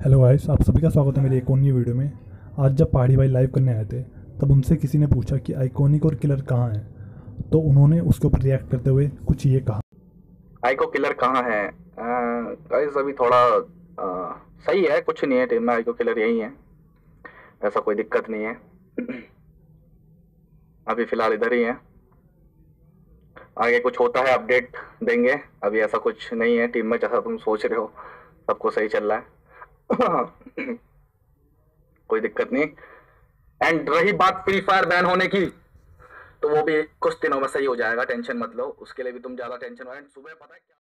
Hello guys आप सभी का स्वागत है मेरी एक और वीडियो में। आज जब पहाड़ी भाई लाइव करने आए थे तब उनसे किसी ने पूछा कि आइकॉनिक और किलर कहाँ है। तो उन्होंने उसके ऊपर रिएक्ट करते हुए कुछ ये कहा। आइको किलर कहाँ है? गाइस अभी थोड़ा आ, सही है कुछ नहीं है टीम में आइको किलर यही है। ऐसा कोई दिक्कत नहीं है। अभी फ़िलहाल इधर ही है। आगे कुछ होता है अपडेट देंगे। अभी ऐसा कुछ नहीं है टीम में जैसा तुम सोच रहे हो सबको सही चल रहा है। कोई दिक्कत नहीं। एंड रही बात फ्री फायर बैन होने की तो वो भी कुछ दिनों में सही हो जाएगा, टेंशन मत लो। उसके लिए भी तुम ज़्यादा टेंशन हो सुबह पता है क्या